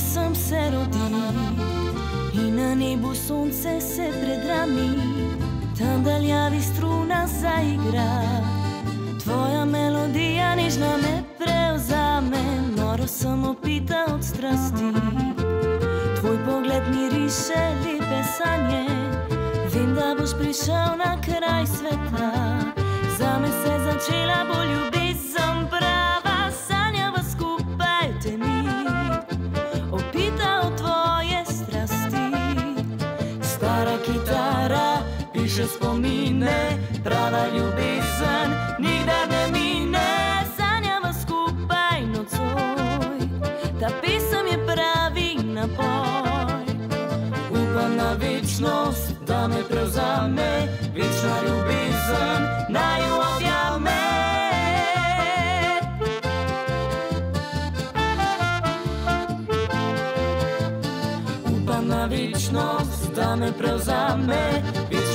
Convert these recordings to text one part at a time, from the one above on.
sem se rodil in na nebu sonce se predrami, tam daljavi struna zaigra. Tvoja melodija nežna me prevzame, noro sem opita od strasti. Tvoj pogled mi riše lepe sanje, vem, da boš prišel na kraj sveta. Zame se začela bo ljubiti. Piše spomine, prava ljubezen nikdar ne mine. Sanjava skupaj nocoj, ta pesem je pravi napoj. Upam na večnost, da me prevzame, večna ljubezen naj jo objame. Upam na večnost, da me prevzame, večna ljubezen naj jo objame.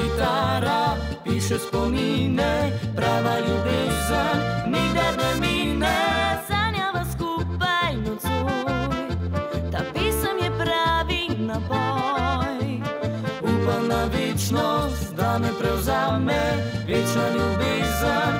kitara piše spomine, prava ljubezen nikdar ne mine. Sanjava skupaj nocoj, ta pesem je pravi naboj. Upam na večnost, da me prevzame, večna ljubezen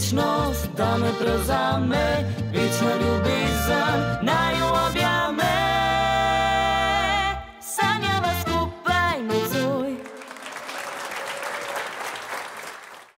Večnost, da me prevzame,